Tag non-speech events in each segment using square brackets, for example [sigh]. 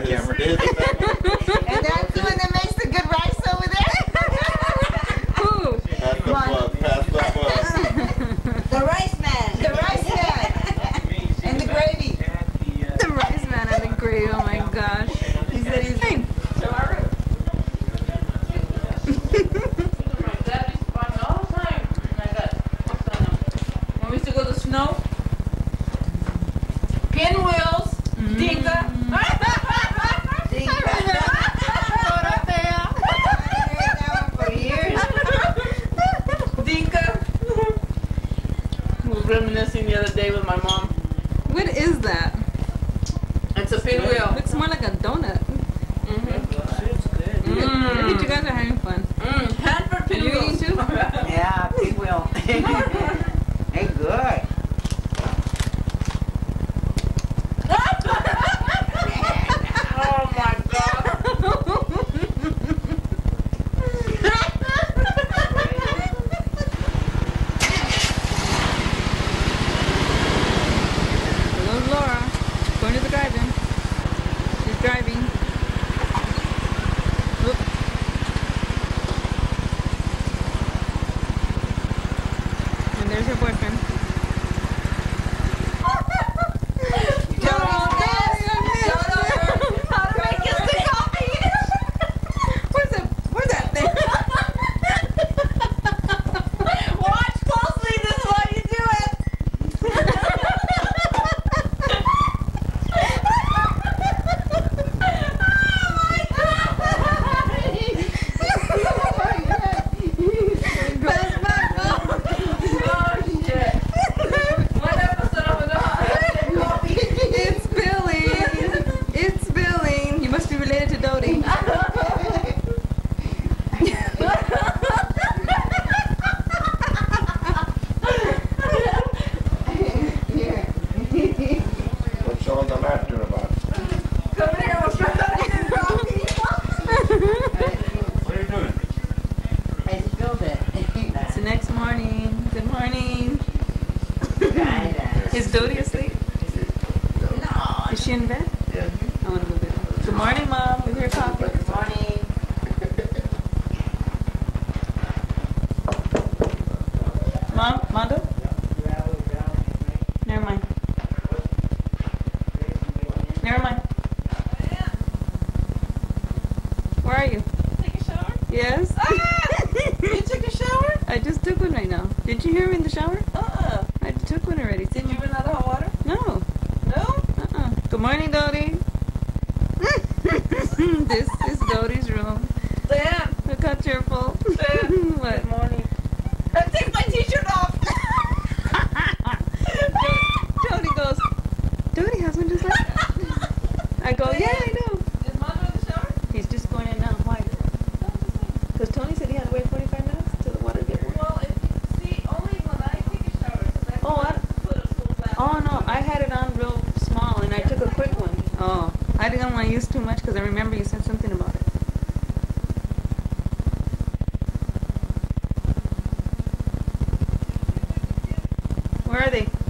camera. [laughs] Never mind. Where are you? Take a shower? Yes. Ah! you [laughs] took a shower? I just took one right now. Did you hear me in the shower? Uh-uh. I took one already. Did you run out of hot water? No. No? Uh-uh. Good morning, Dodie. Where are they?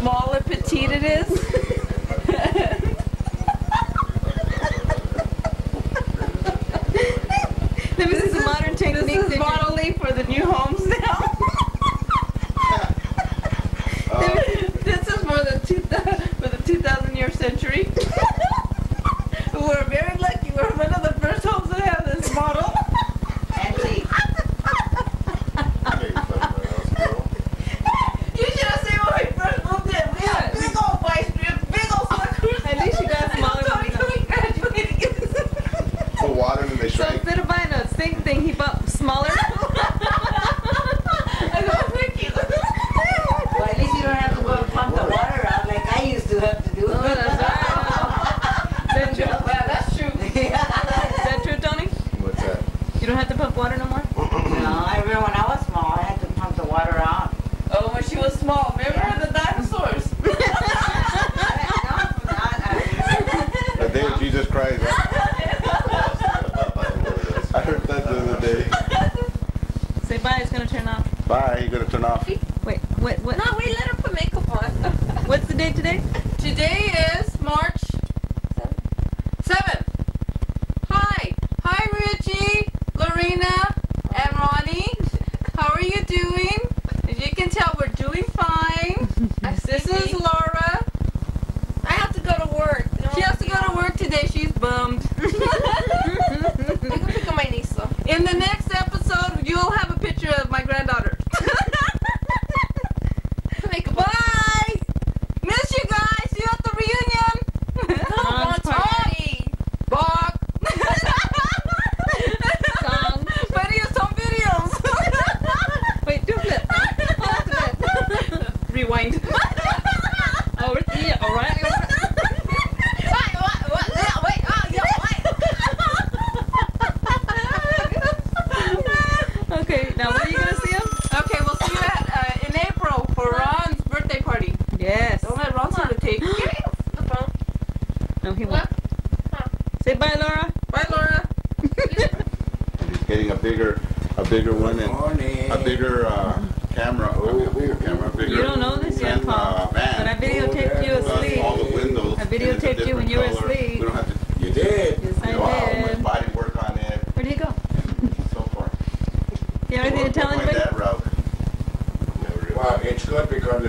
small and petite it is?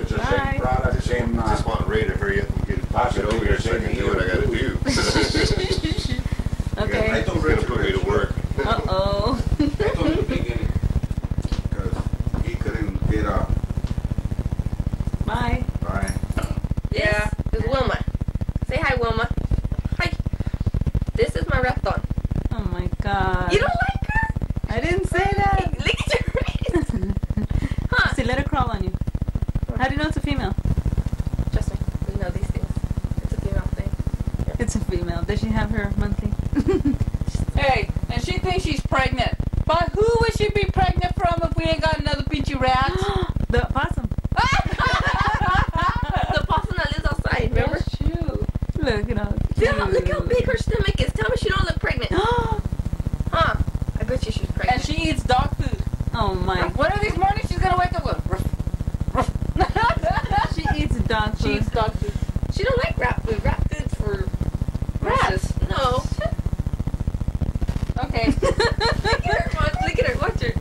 it's the same product, the same. Uh, Just want Ray to hurry up and get, it over here so I can do what I got to do. [laughs] [laughs] okay. I told Ray to put me to work. Uh oh. she eats dog food. Oh my. One of these mornings she's gonna wake up with. [laughs] she eats dog food. She eats dog food. She don't like rat food. Rat food's for rats. No. okay. [laughs] look at her. Look at her. Watch her.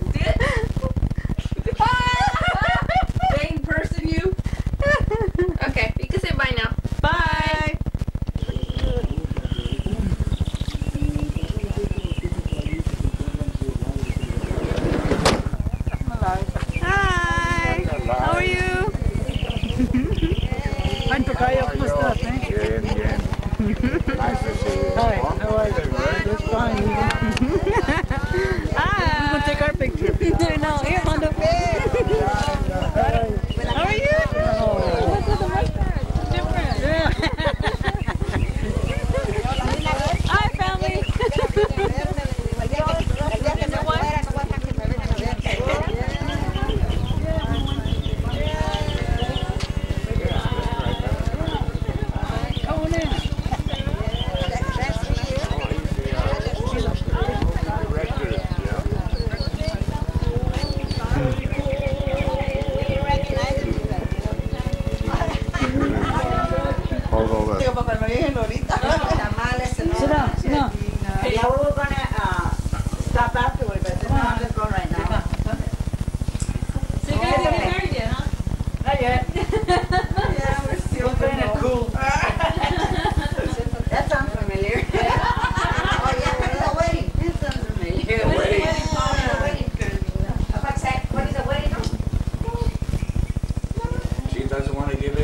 Doesn't want to give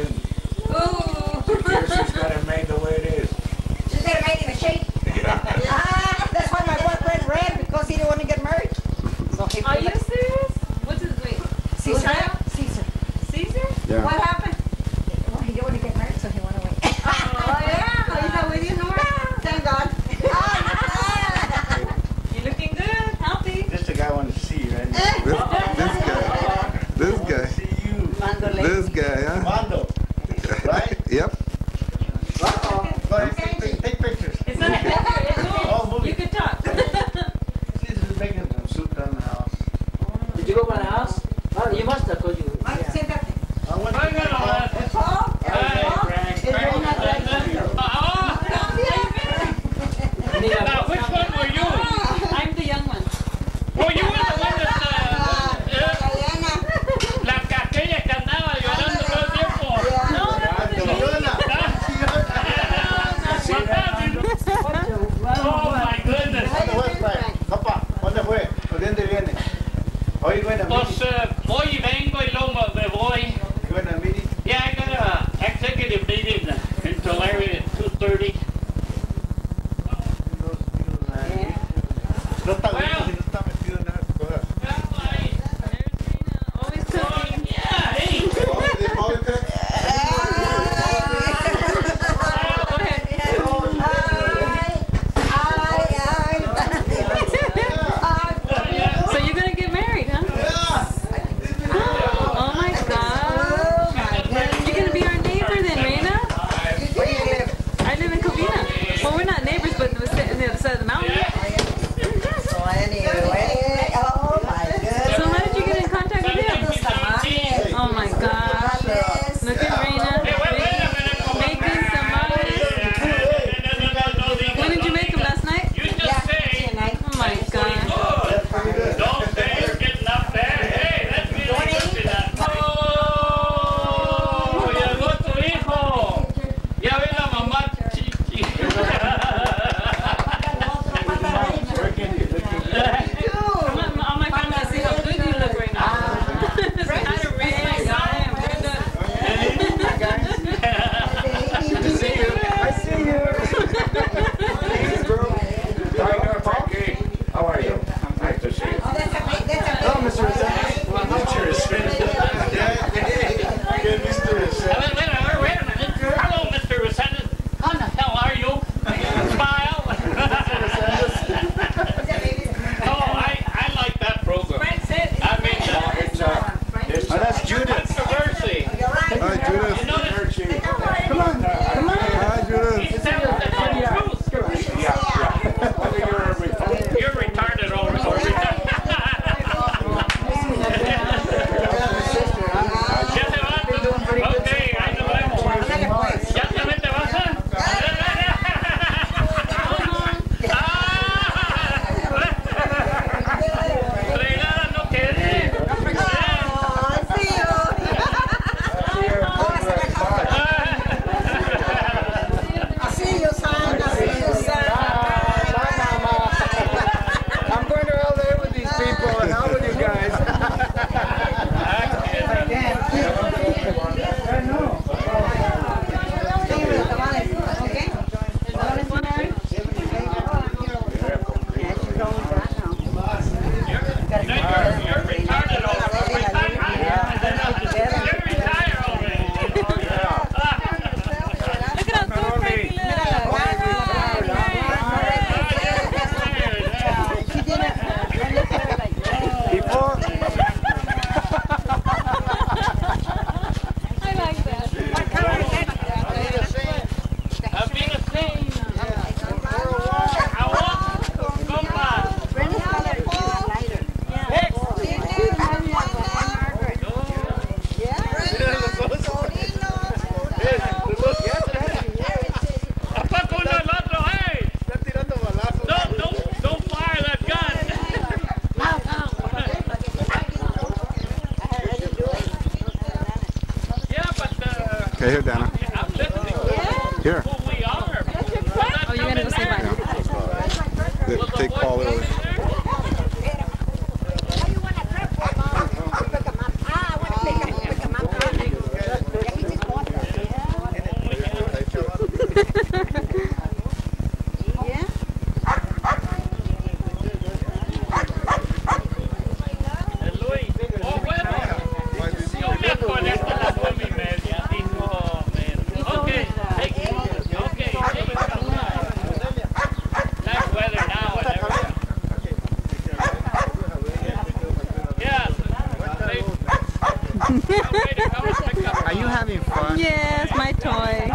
Are you having fun? Yes, my toy.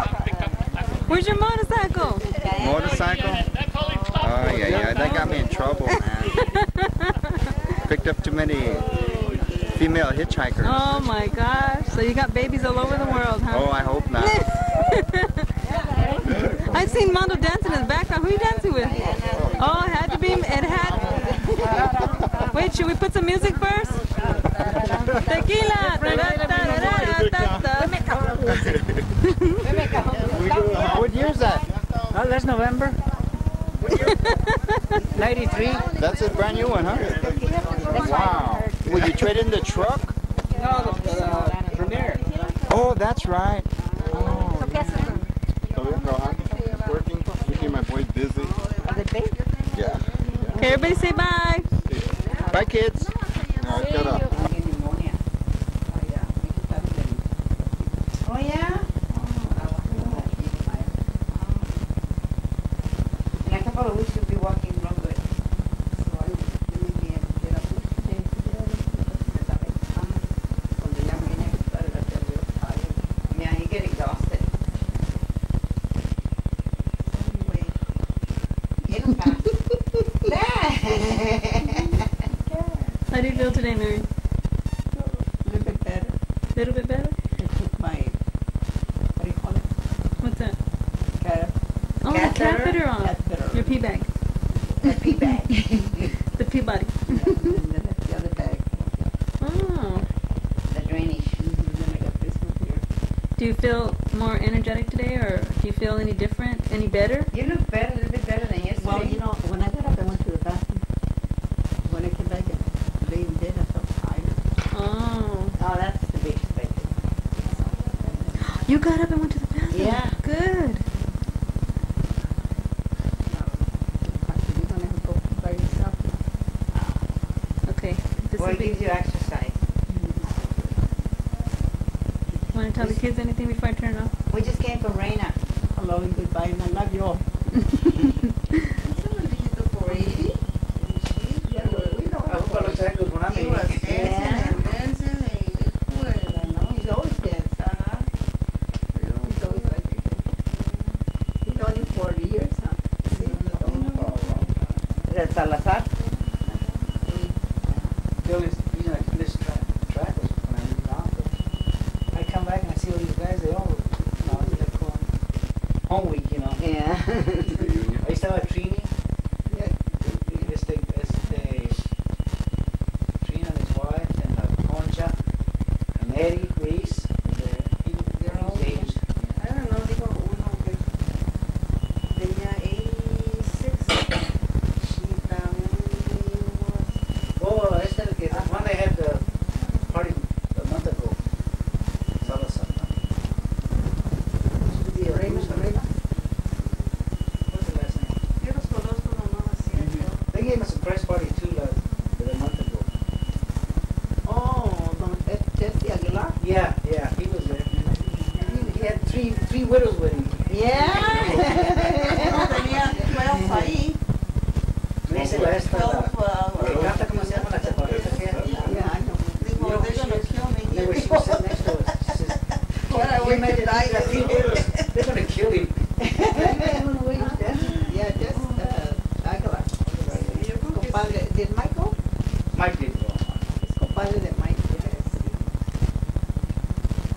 Where's your motorcycle? Motorcycle? Oh, yeah, yeah. That got me in trouble, man. [laughs] Picked up too many female hitchhikers. Oh, my gosh. So you got babies all over the world, huh? Oh, I hope not. [laughs] I've seen Mondo dancing in the background. Who are you dancing with? Oh, it had to be. It had. [laughs] Wait, should we put some music first? Tequila! what year is that? Oh, that's November. 93? That's a brand new one, huh? Wow. Would you trade in the truck? No, the, from there. Uh, oh, that's right. Oh. Working, my boy yeah. Okay, everybody say bye. Bye, kids. you feel today, Mary? A little bit better. A little bit better? I took my, what do you call it? What's that? Cat, oh, catheter. catheter on. Catheter. Your pee bag. The pee bag. [laughs] the pee body. Yeah, and then the other bag. Oh. The drainage. Do you feel more energetic today, or do you feel any different, any better? You look better, got up and week, you know. Yeah. [laughs] I used to have a training [laughs]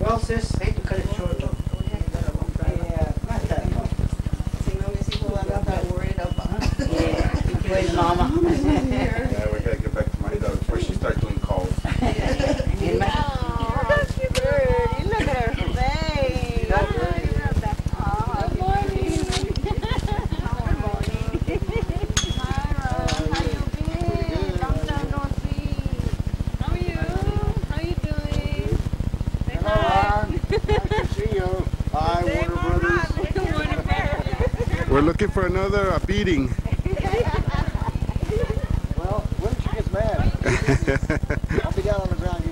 Well, sis, We're looking for another uh, beating. [laughs] well, when she gets mad, I'll be down on the ground.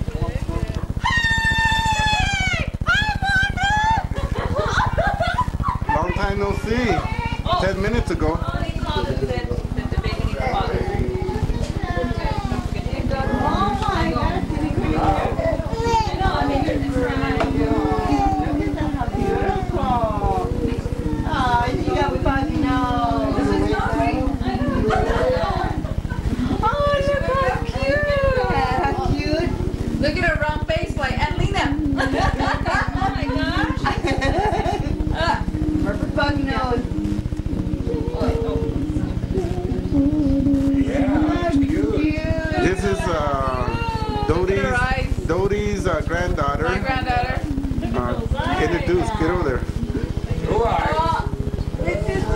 Long time no see. Ten minutes ago. Doty's uh, granddaughter. My granddaughter. Uh, introduce, get over there. Who are? Oh, it's just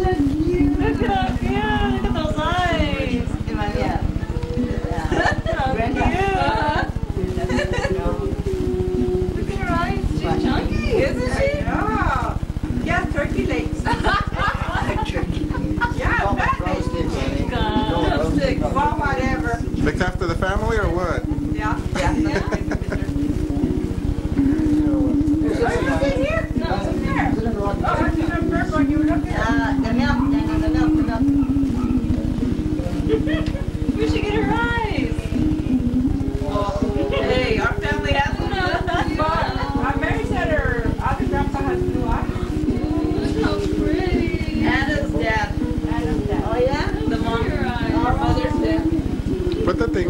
you. Looked after the family or what? Yeah. yeah.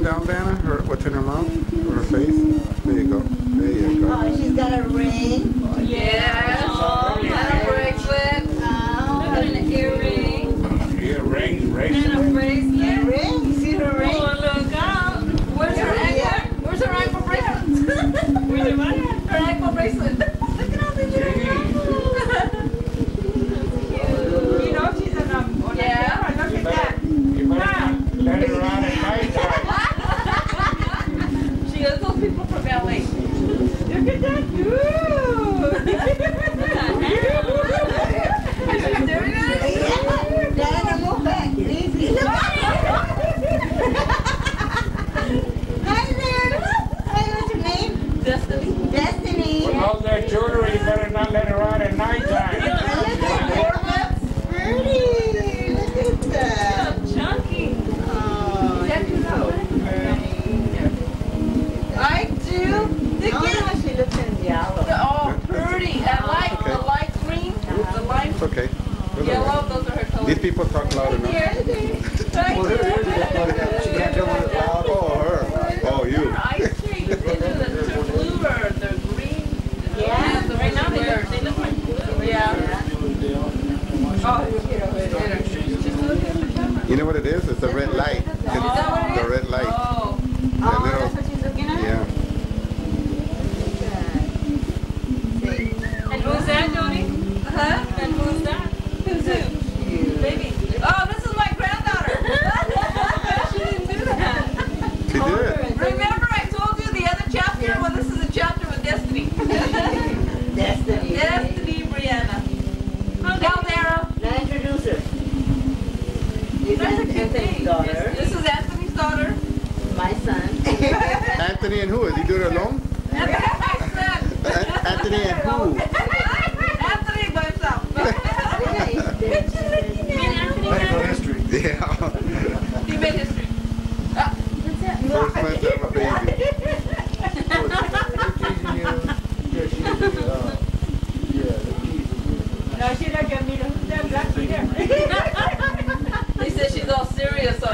down banner? people talk loud enough. Anthony and who? Is he doing it alone? [laughs] Anthony and who? Anthony by himself. [laughs] Yeah. [laughs] he made history. First time to have a baby. No, she not get me. That's lucky there. he said she's all serious, so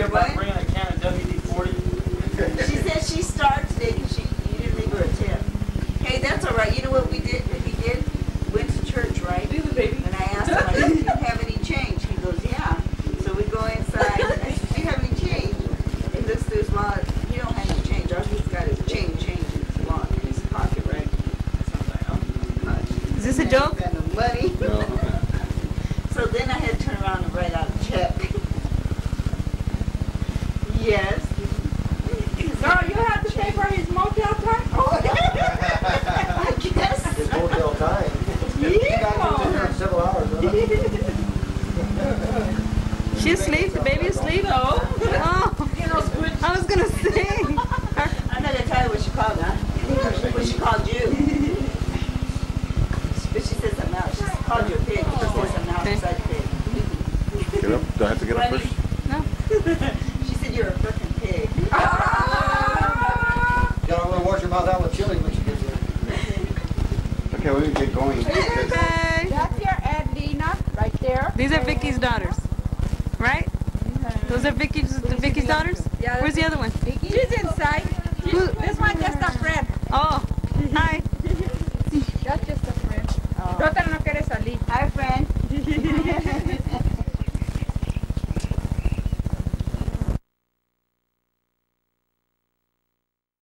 Goodbye. She asleep? The baby asleep? Oh. oh. I was gonna sing. I'm not gonna tell you what she called, huh? What she called you. But she said something else. She called you a pig. She said something else besides pig. Get up. Do I have to get up first? No. [laughs] She said you're a frickin' pig. You gotta really wash your mouth out with chili when she gets there. [laughs] Okay, we need to get going. There. These are Vicky's daughters, right? Those are Vicky's, Vicky's daughters? Yeah. Where's the other one? Vicky? She's inside. Who? This one just a friend. Oh, hi. That's just a friend. Oh. No quiere salir. Hi, friend. [laughs]